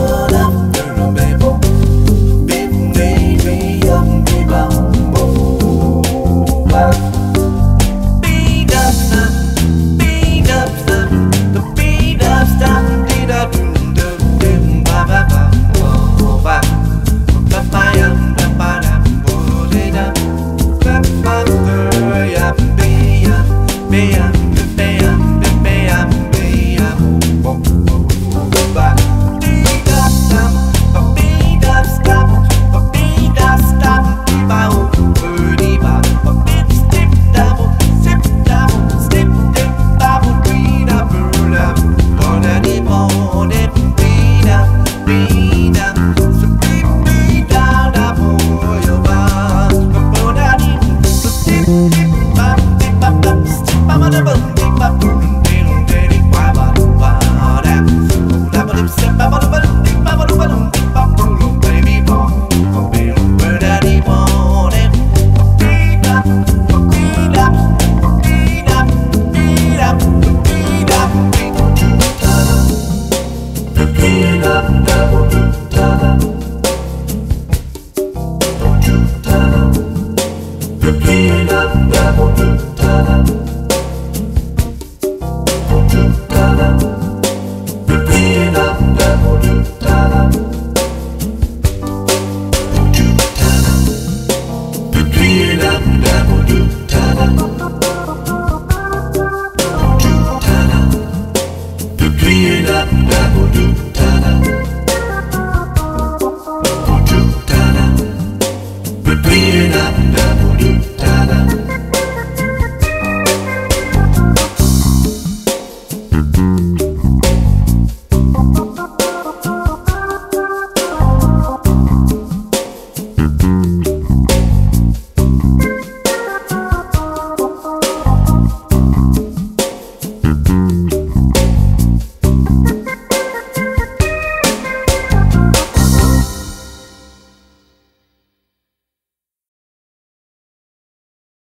Oh. Cleaning up